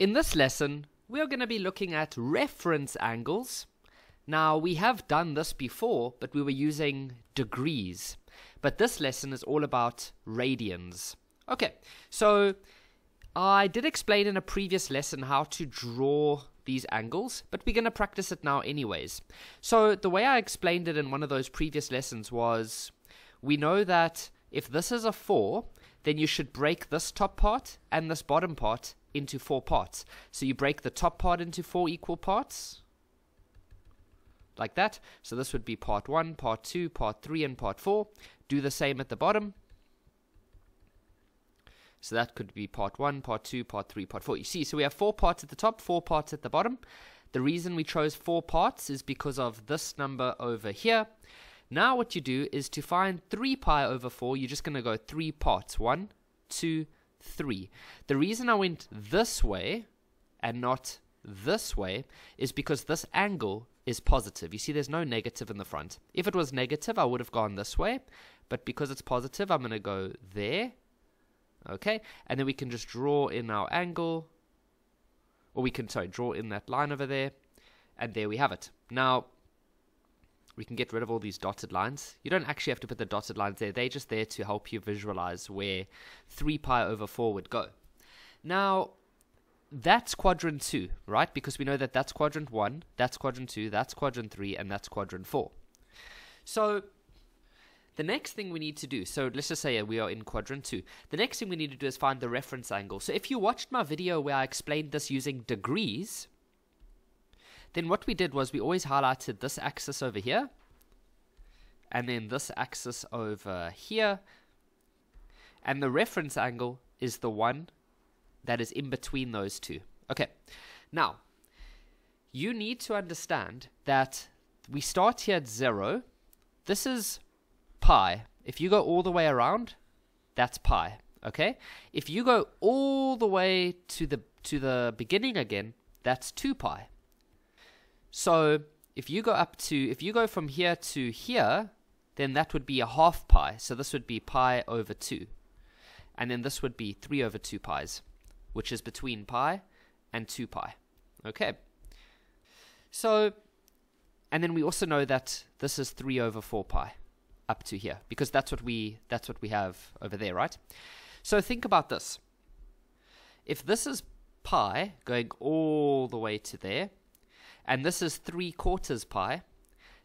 In this lesson, we are going to be looking at reference angles. Now, we have done this before, but we were using degrees. But this lesson is all about radians. Okay, so I did explain in a previous lesson how to draw these angles, but we're going to practice it now anyways. So the way I explained it in one of those previous lessons was we know that if this is a 4, then you should break this top part and this bottom part into four parts. So you break the top part into four equal parts, like that. So this would be part 1, part 2, part 3, and part 4. Do the same at the bottom. So that could be part 1, part 2, part 3, part 4. You see, so we have four parts at the top, four parts at the bottom. The reason we chose four parts is because of this number over here. Now what you do is to find 3 pi over 4, you're just going to go 3 parts. 1, 2, 3. The reason I went this way and not this way is because this angle is positive. You see there's no negative in the front. If it was negative, I would have gone this way. But because it's positive, I'm going to go there Okay, and then we can just draw in our angle, or we can, sorry, draw in that line over there, and there we have it. Now, we can get rid of all these dotted lines. You don't actually have to put the dotted lines there. They're just there to help you visualize where 3 pi over 4 would go. Now, that's quadrant 2, right? Because we know that that's quadrant 1, that's quadrant 2, that's quadrant 3, and that's quadrant 4. So, the next thing we need to do, so let's just say we are in quadrant 2. The next thing we need to do is find the reference angle. So if you watched my video where I explained this using degrees, then what we did was we always highlighted this axis over here, and then this axis over here, and the reference angle is the one that is in between those two. Okay, now, you need to understand that we start here at 0. This is pi. If you go all the way around, that's pi. Okay? If you go all the way to the to the beginning again, that's 2 pi. So if you go up to if you go from here to here, then that would be a half pi. So this would be pi over 2. And then this would be 3 over 2 pi's, which is between pi and 2 pi. Okay. So and then we also know that this is 3 over 4 pi up to here because that's what we that's what we have over there, right? So think about this. If this is pi going all the way to there, and this is 3 quarters pi,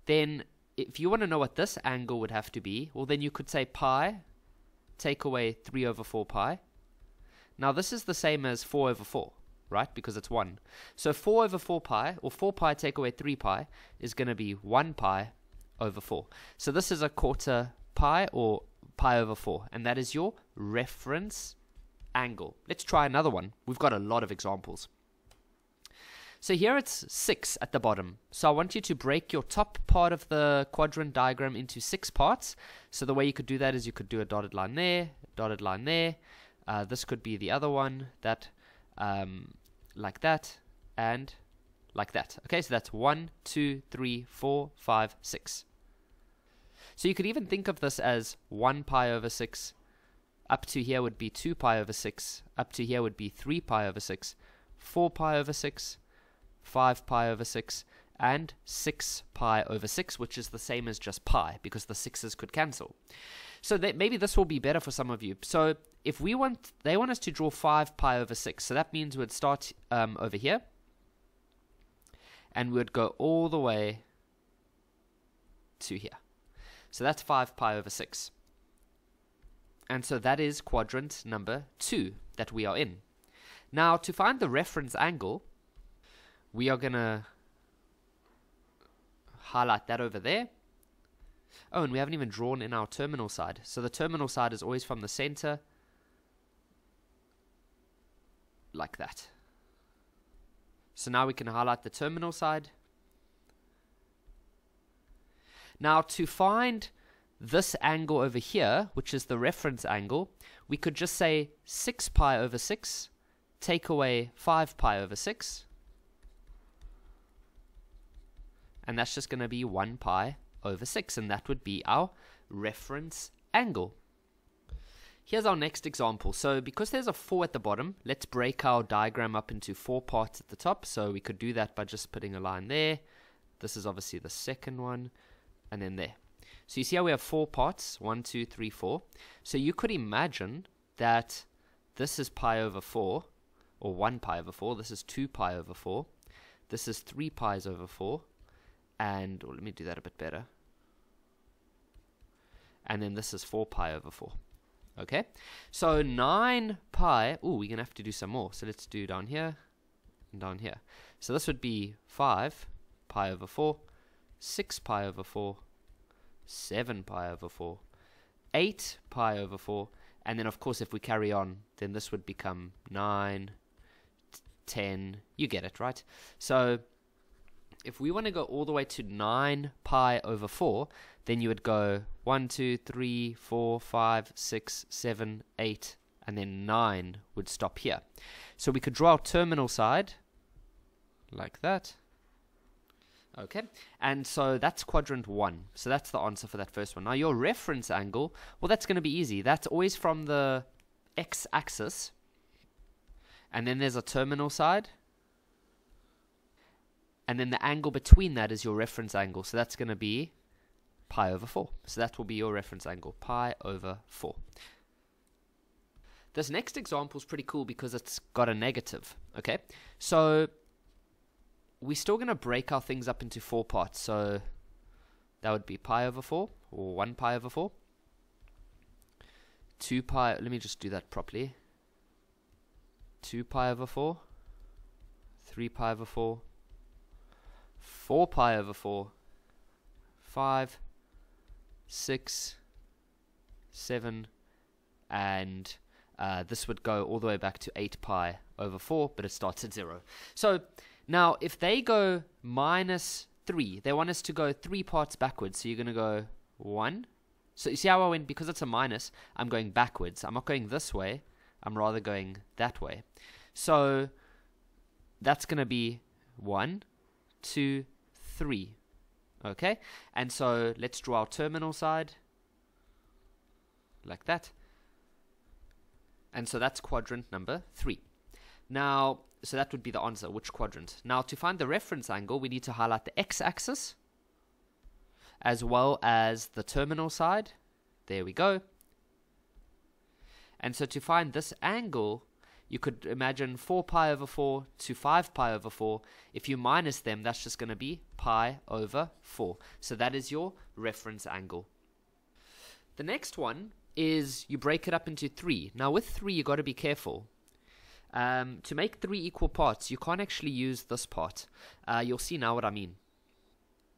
then if you want to know what this angle would have to be, well then you could say pi take away 3 over 4 pi. Now this is the same as 4 over 4, right? Because it's 1. So 4 over 4 pi, or 4 pi take away 3 pi, is going to be 1 pi over 4. So this is a quarter pi or pi over 4, and that is your reference angle. Let's try another one. We've got a lot of examples. So here it's 6 at the bottom. So I want you to break your top part of the quadrant diagram into 6 parts. So the way you could do that is you could do a dotted line there, dotted line there. Uh, this could be the other one, that um, like that, and like that. Okay, so that's one, two, three, four, five, six. So you could even think of this as 1 pi over 6. Up to here would be 2 pi over 6. Up to here would be 3 pi over 6. 4 pi over 6. 5 pi over 6. And 6 pi over 6, which is the same as just pi, because the 6's could cancel. So that maybe this will be better for some of you. So if we want, they want us to draw 5 pi over 6. So that means we'd start um, over here and we would go all the way to here. So that's 5 pi over 6. And so that is quadrant number 2 that we are in. Now, to find the reference angle, we are going to highlight that over there. Oh, and we haven't even drawn in our terminal side. So the terminal side is always from the center, like that. So now we can highlight the terminal side. Now to find this angle over here, which is the reference angle, we could just say 6 pi over 6, take away 5 pi over 6, and that's just going to be 1 pi over 6, and that would be our reference angle. Here's our next example. So because there's a 4 at the bottom, let's break our diagram up into four parts at the top. So we could do that by just putting a line there. This is obviously the second one, and then there. So you see how we have four parts, one, two, three, four. So you could imagine that this is pi over 4, or 1 pi over 4. This is 2 pi over 4. This is 3 pi's over 4. And, well, let me do that a bit better. And then this is 4 pi over 4. Okay? So 9 pi, oh, we're going to have to do some more. So let's do down here and down here. So this would be 5 pi over 4, 6 pi over 4, 7 pi over 4, 8 pi over 4, and then of course if we carry on, then this would become 9, 10, you get it, right? So if we want to go all the way to 9 pi over 4, then you would go 1, 2, 3, 4, 5, 6, 7, 8, and then 9 would stop here. So we could draw our terminal side like that. Okay, and so that's quadrant one. So that's the answer for that first one. Now your reference angle, well, that's going to be easy. That's always from the x-axis, and then there's a terminal side, and then the angle between that is your reference angle. So that's going to be pi over 4. So that will be your reference angle, pi over 4. This next example is pretty cool because it's got a negative. Okay, so we're still going to break our things up into four parts. So that would be pi over 4, or 1 pi over 4. 2 pi, let me just do that properly. 2 pi over 4. 3 pi over 4. 4 pi over 4. 5, 6, 7, and uh, this would go all the way back to 8 pi over 4, but it starts at 0. So now, if they go minus 3, they want us to go 3 parts backwards. So you're going to go 1. So you see how I went, because it's a minus, I'm going backwards. I'm not going this way. I'm rather going that way. So that's going to be 1, 2, 3. Okay? And so let's draw our terminal side like that. And so that's quadrant number 3. Now, so that would be the answer, which quadrant. Now, to find the reference angle, we need to highlight the x-axis as well as the terminal side. There we go. And so to find this angle, you could imagine 4 pi over 4 to 5 pi over 4. If you minus them, that's just going to be pi over 4. So that is your reference angle. The next one is you break it up into 3. Now with 3, you got to be careful um, to make three equal parts, you can't actually use this part. Uh, you'll see now what I mean.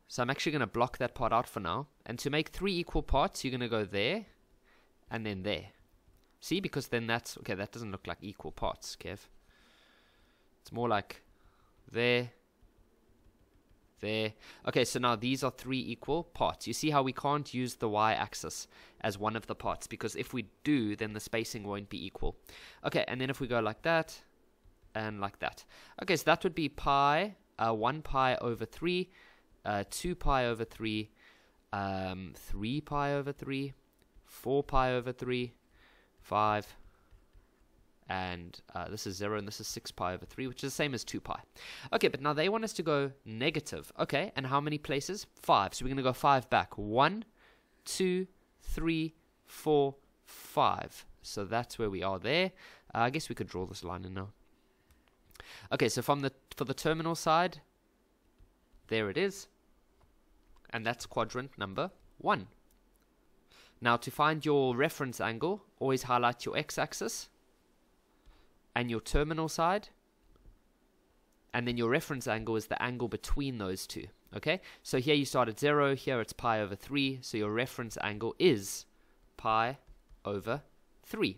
So I'm actually going to block that part out for now. And to make three equal parts, you're going to go there and then there. See, because then that's, okay, that doesn't look like equal parts, Kev. It's more like there, there. Okay, so now these are three equal parts. You see how we can't use the y-axis as one of the parts because if we do, then the spacing won't be equal. Okay, and then if we go like that and like that. Okay, so that would be pi, uh, 1 pi over 3, uh, 2 pi over 3, um, 3 pi over 3, 4 pi over 3, 5, and uh, this is 0 and this is 6 pi over 3 which is the same as 2 pi. Okay but now they want us to go negative. Okay and how many places? 5 so we're going to go 5 back. 1 2 3 4 5 so that's where we are there. Uh, I guess we could draw this line in now. Okay so from the for the terminal side there it is. And that's quadrant number 1 now to find your reference angle always highlight your x-axis and your terminal side. And then your reference angle is the angle between those two. Okay, so here you start at 0, here it's pi over 3, so your reference angle is pi over 3.